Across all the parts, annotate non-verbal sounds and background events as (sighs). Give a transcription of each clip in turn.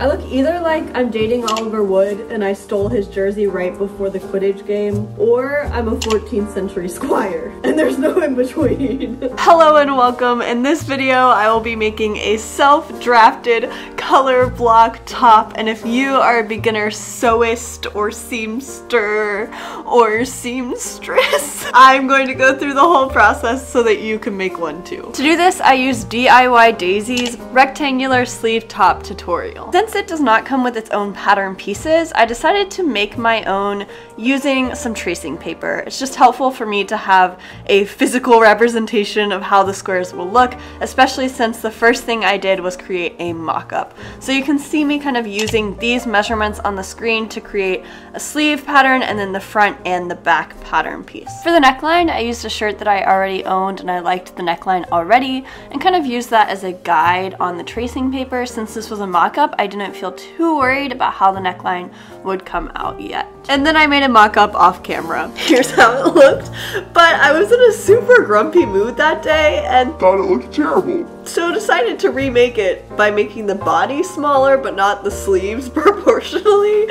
I look either like I'm dating Oliver Wood and I stole his jersey right before the Quidditch game, or I'm a 14th century squire, (laughs) and there's no in between. (laughs) Hello and welcome. In this video, I will be making a self-drafted color block top, and if you are a beginner sewist or seamster or seamstress, (laughs) I'm going to go through the whole process so that you can make one too. To do this, I use DIY Daisy's rectangular sleeve top tutorial. Since it does not come with its own pattern pieces, I decided to make my own using some tracing paper. It's just helpful for me to have a physical (laughs) representation of how the squares will look, especially since the first thing I did was create a mock-up. So you can see me kind of using these measurements on the screen to create a sleeve pattern and then the front and the back pattern piece. For the neckline, I used a shirt that I already owned and I liked the neckline already and kind of used that as a guide on the tracing paper. Since this was a mock-up, I didn't feel too worried about how the neckline would come out yet. And then I made a mock-up off camera. (laughs) Here's how it looked. But I was in a super grumpy mood that day and Thought it looked terrible. so decided to remake it by making the body smaller but not the sleeves (laughs) proportionally.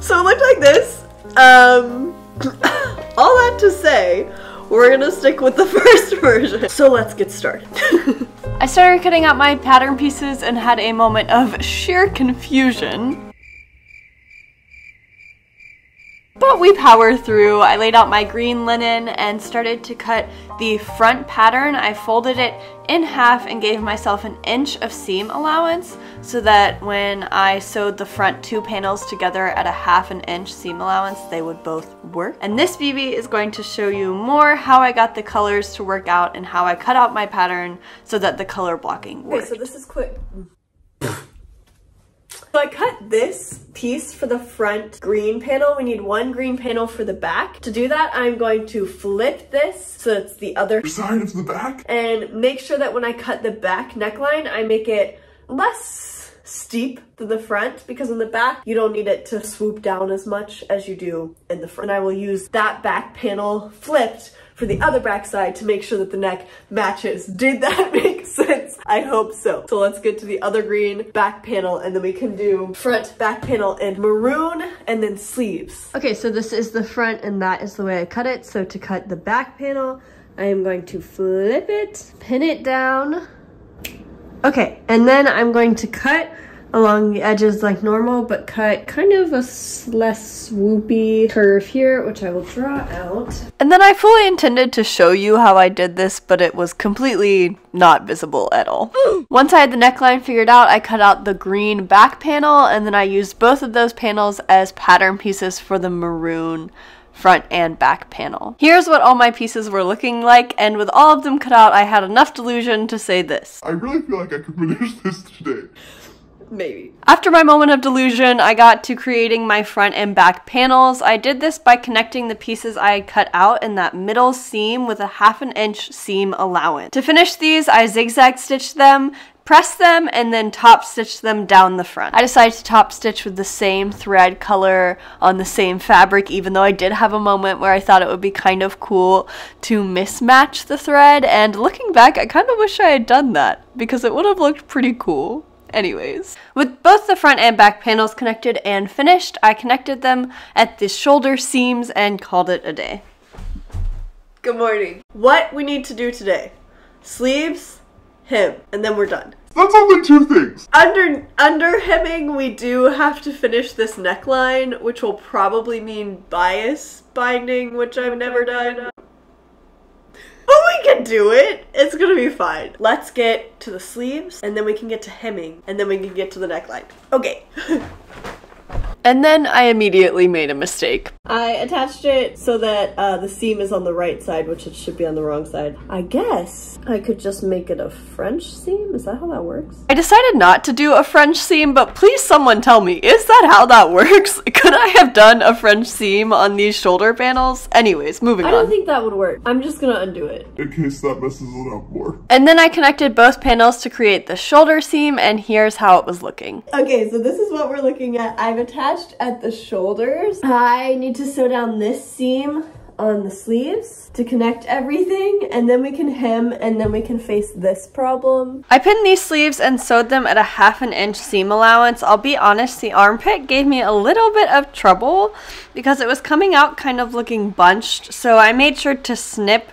So it looked like this. Um, (coughs) all that to say, we're gonna stick with the (laughs) first version. So let's get started. I started cutting out my pattern pieces and had a moment of sheer confusion. But we power through. I laid out my green linen and started to cut the front pattern. I folded it in half and gave myself an inch of seam allowance so that when I sewed the front two panels together at a half an inch seam allowance, they would both work. And this Beebe is going to show you more how I got the colors to work out and how I cut out my pattern so that the color blocking worked. Okay, so this is quick. So I cut this piece for the front green panel. We need one green panel for the back. To do that, I'm going to flip this so it's the other Side of the back? and make sure that when I cut the back neckline, I make it less steep than the front because in the back, you don't need it to swoop down as much as you do in the front. And I will use that back panel flipped for the other back side to make sure that the neck matches. Did that (laughs) make sense? I hope so. So let's get to the other green back panel and then we can do front, back panel, and maroon, and then sleeves. Okay, so this is the front and that is the way I cut it. So to cut the back panel, I am going to flip it, pin it down. Okay, and then I'm going to cut along the edges like normal, but cut kind of a less swoopy curve here, which I will draw out. And then I fully intended to show you how I did this, but it was completely not visible at all. (gasps) Once I had the neckline figured out, I cut out the green back panel, and then I used both of those panels as pattern pieces for the maroon front and back panel. Here's what all my pieces were looking like, and with all of them cut out, I had enough delusion to say this. I really feel like I could (laughs) finish this today. Maybe. After my moment of delusion, I got to creating my front and back panels. I did this by connecting the pieces I had cut out in that middle seam with a half an inch seam allowance. To finish these, I zigzag stitched them, pressed them, and then top stitched them down the front. I decided to top stitch with the same thread color on the same fabric, even though I did have a moment where I thought it would be kind of cool to mismatch the thread, and looking back, I kind of wish I had done that, because it would have looked pretty cool. Anyways, with both the front and back panels connected and finished, I connected them at the shoulder seams and called it a day. Good morning. What we need to do today? Sleeves, hem, and then we're done. That's only two things. Under under hemming, we do have to finish this neckline, which will probably mean bias binding, which I've never done. Do it. It's gonna be fine. Let's get to the sleeves, and then we can get to hemming, and then we can get to the neckline. Okay. (laughs) And then I immediately made a mistake. I attached it so that uh, the seam is on the right side, which it should be on the wrong side. I guess I could just make it a French seam. Is that how that works? I decided not to do a French seam, but please someone tell me, is that how that (laughs) works? Could I have done a French seam on these shoulder panels? Anyways, moving on. I don't think that would work. I'm just gonna undo it. In case that messes it up more. and then I connected both panels to create the shoulder seam, and here's how it was looking. Okay, so this is what we're looking at. I've attached at the shoulders. I need to sew down this seam on the sleeves to connect everything and then we can hem and then we can face this problem. I pinned these sleeves and sewed them at a half an inch seam allowance. I'll be honest, the armpit gave me a little bit of trouble because it was coming out kind of looking bunched. So I made sure to snip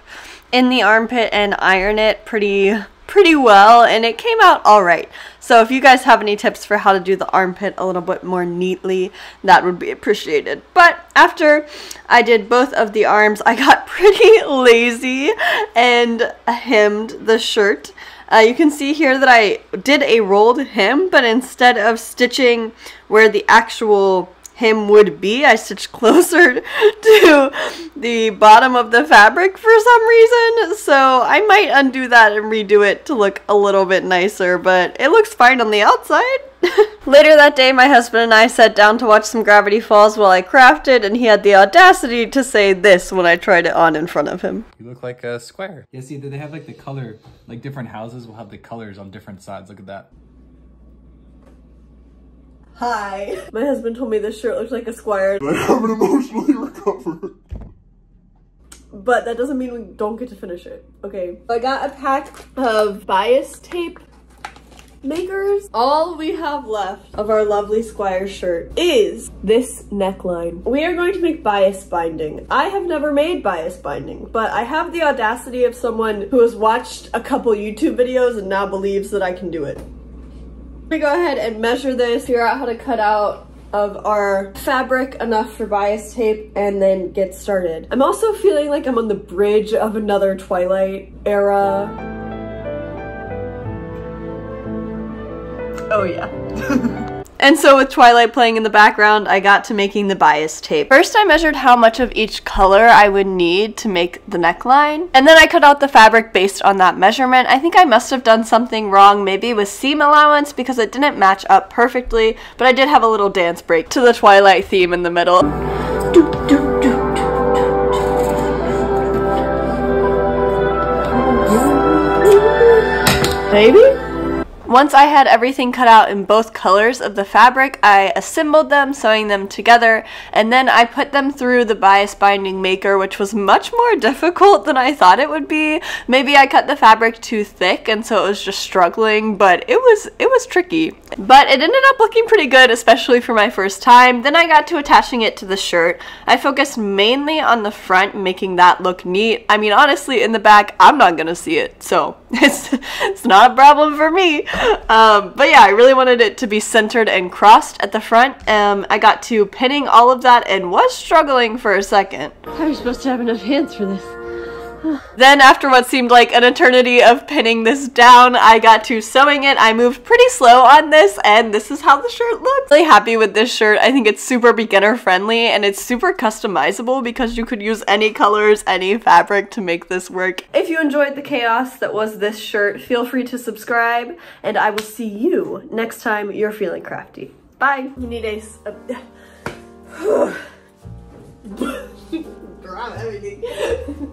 in the armpit and iron it pretty pretty well and it came out all right. So if you guys have any tips for how to do the armpit a little bit more neatly, that would be appreciated. But after I did both of the arms, I got (laughs) pretty lazy and hemmed the shirt. Uh, you can see here that I did a rolled hem, but instead of stitching where the actual hem would be. I stitched (laughs) closer to the bottom of the fabric for some reason, so I might undo that and redo it to look a little bit nicer, but it looks fine on the outside. (laughs) Later that day, my husband and I sat down to watch some Gravity Falls while I crafted, and he had the audacity to say this when I tried it on in front of him. You look like a square. Yeah, see, they have like the color, like different houses will have the colors on different sides. Look at that. Hi. My husband told me this shirt looks like a square. I haven't emotionally recovered. But that doesn't mean we don't get to finish it. Okay. I got a pack of bias tape makers. All we have left of our lovely squire shirt is this neckline. We are going to make bias binding. I have never made bias binding, but I have the audacity of someone who has watched a couple YouTube videos and now believes that I can do it. We go ahead and measure this, figure out how to cut out of our fabric enough for bias tape and then get started. I'm also feeling like I'm on the bridge of another Twilight era. Oh yeah. (laughs) And so with Twilight playing in the background, I got to making the bias tape. First I measured how much of each color I would need to make the neckline, and then I cut out the fabric based on that measurement. I think I must have done something wrong, maybe with seam allowance, because it didn't match up perfectly, but I did have a little dance break to the Twilight theme in the middle. Maybe? Once I had everything cut out in both colors of the fabric, I assembled them, sewing them together, and then I put them through the bias binding maker, which was much more (laughs) difficult than I thought it would be. Maybe I cut the fabric too thick and so it was just struggling, but it was it was tricky. But it ended up looking pretty good, especially for my first time. Then I got to attaching it to the shirt. I focused mainly on the front, making that look neat. I mean, honestly, in the back, I'm not gonna see it, so (laughs) it's, it's not a problem for me. Um, but yeah, I really wanted it to be centered and crossed at the front. Um, I got to pinning all of that and was struggling for a second. How are you supposed to have enough hands for this? Then after what seemed like an eternity of pinning this down, I got to sewing it. I moved pretty slow on this and this is how the shirt looks. Really happy with this shirt. I think it's super beginner friendly and it's super customizable because you could use any colors, any fabric to make this work. If you enjoyed the chaos that was this shirt, feel free to subscribe and I will see you next time you're feeling crafty. Bye. You need a... a (sighs) (sighs) Drop everything. (laughs)